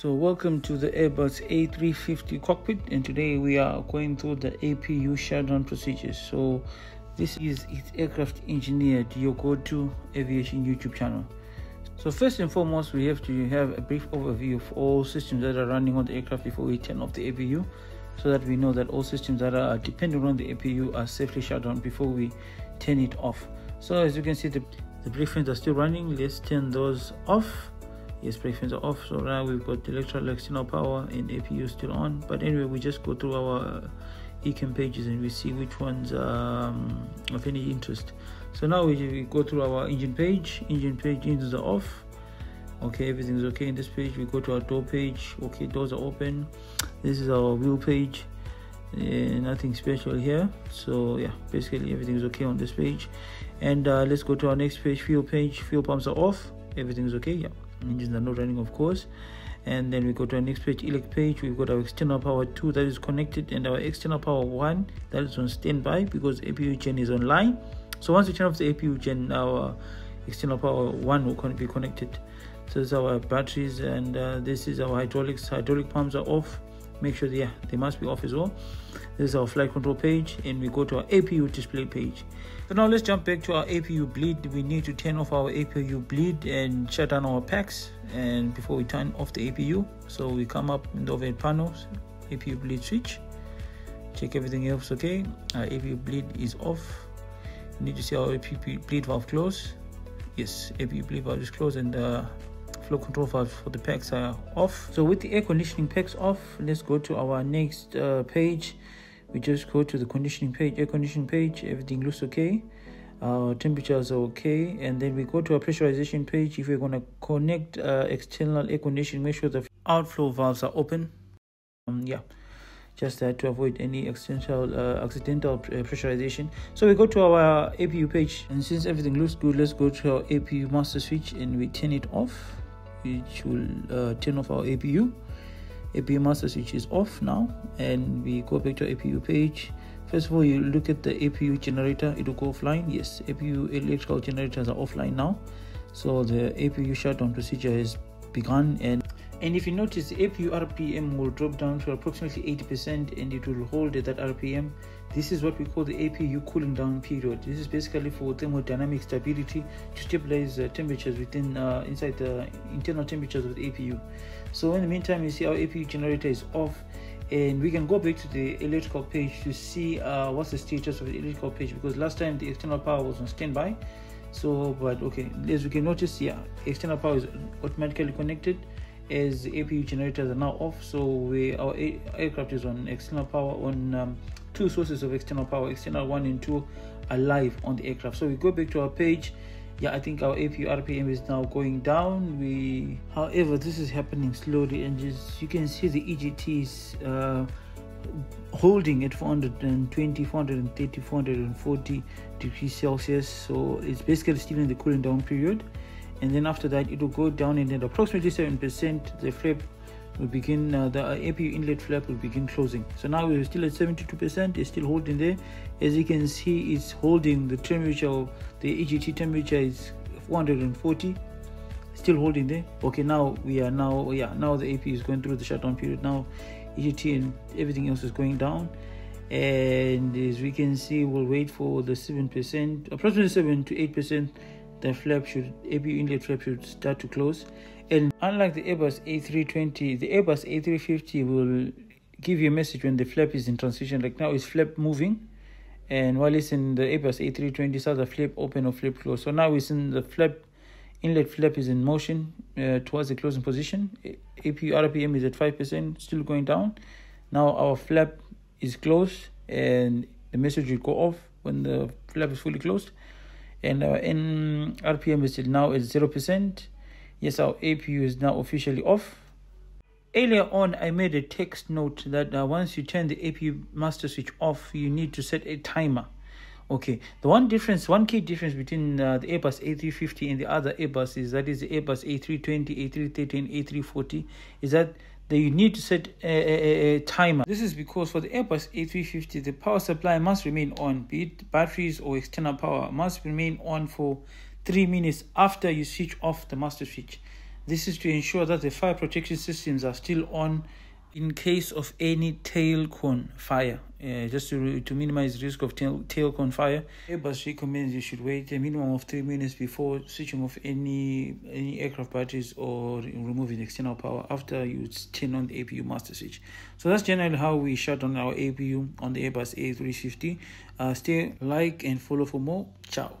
So welcome to the Airbus A350 cockpit and today we are going through the APU shutdown procedures. So this is its aircraft engineer your go-to aviation YouTube channel. So first and foremost we have to have a brief overview of all systems that are running on the aircraft before we turn off the APU so that we know that all systems that are dependent on the APU are safely shut down before we turn it off. So as you can see the, the briefings are still running. Let's turn those off yes briefings are off. So now we've got electrical external power and apu still on. But anyway we just go through our uh, ecam pages and we see which ones um, of any interest. So now we, we go through our engine page. Engine page engines are off. Okay everything's okay in this page. We go to our door page. Okay doors are open. This is our wheel page. Uh, nothing special here. So yeah basically everything's okay on this page. And uh, let's go to our next page. Fuel page. Fuel pumps are off. Everything's okay yeah engines are not running of course. And then we go to our next page elect page. We've got our external power 2 that is connected and our external power 1 that is on standby because apu gen is online. So once we turn off the apu gen our external power 1 will be connected. So this is our batteries and uh, this is our hydraulics. Hydraulic pumps are off make sure yeah they must be off as well. This is our flight control page and we go to our apu display page. So now let's jump back to our apu bleed. We need to turn off our apu bleed and shut down our packs. And before we turn off the apu so we come up in the overhead panels apu bleed switch. Check everything else okay? Our apu bleed is off. You need to see our apu bleed valve close. Yes apu bleed valve is closed and uh, flow control valve for the packs are off. So with the air conditioning packs off let's go to our next uh, page. We just go to the conditioning page air conditioning page. Everything looks okay. Our temperatures are okay. And then we go to our pressurization page. If we're going to connect uh, external air conditioning make sure the outflow valves are open. Um, yeah. Just that to avoid any accidental uh, accidental uh, pressurization. So we go to our apu page. And since everything looks good let's go to our apu master switch and we turn it off which will uh, turn off our APU. APU master switch is off now, and we go back to APU page. First of all, you look at the APU generator, it will go offline. Yes, APU electrical generators are offline now, so the APU shutdown procedure has begun. And and if you notice, the APU RPM will drop down to approximately 80%, and it will hold at that RPM this is what we call the APU cooling down period. This is basically for thermodynamic stability to stabilize uh, temperatures within uh, inside the internal temperatures of the APU. So in the meantime, you see our APU generator is off and we can go back to the electrical page to see uh, what's the status of the electrical page because last time the external power was on standby so but okay as we can notice yeah external power is automatically connected as the APU generators are now off so we our aircraft is on external power on um, two sources of external power, external one and two, are live on the aircraft. So we go back to our page. Yeah, I think our APU RPM is now going down. We, however, this is happening slowly, and just you can see the EGT is uh, holding at 420, 430, 440 degrees Celsius. So it's basically still in the cooling down period. And then after that, it will go down, and then approximately 7% the flap will begin uh, the APU inlet flap will begin closing. So now we're still at 72% it's still holding there. As you can see it's holding the temperature the EGT temperature is 440 still holding there. Okay now we are now yeah now the APU is going through the shutdown period. Now EGT and everything else is going down. And as we can see we'll wait for the 7% approximately 7 to 8% the flap should APU inlet flap should start to close and unlike the Airbus A320, the Airbus A350 will give you a message when the flap is in transition. Like now, it's flap moving, and while it's in the Airbus A320, it's the flap open or flap close. So now it's in the flap inlet flap is in motion uh, towards the closing position. APU RPM is at 5%, still going down. Now our flap is closed and the message will go off when the flap is fully closed. And our N RPM is now at 0%. Yes, our APU is now officially off. Earlier on, I made a text note that uh, once you turn the APU master switch off, you need to set a timer. Okay, the one difference, one key difference between uh, the Airbus A350 and the other Airbus is that is the Airbus A320, A330, and A340 is that that you need to set a, a, a, timer. This is because for the Airbus A350, the power supply must remain on, be it batteries or external power, must remain on for three minutes after you switch off the master switch. This is to ensure that the fire protection systems are still on in case of any tail cone fire, uh, just to, to minimize risk of tail, tail cone fire, Airbus recommends you should wait a minimum of three minutes before switching off any any aircraft batteries or removing external power after you turn on the APU master switch. So that's generally how we shut down our APU on the Airbus A350. Uh, stay like and follow for more. Ciao.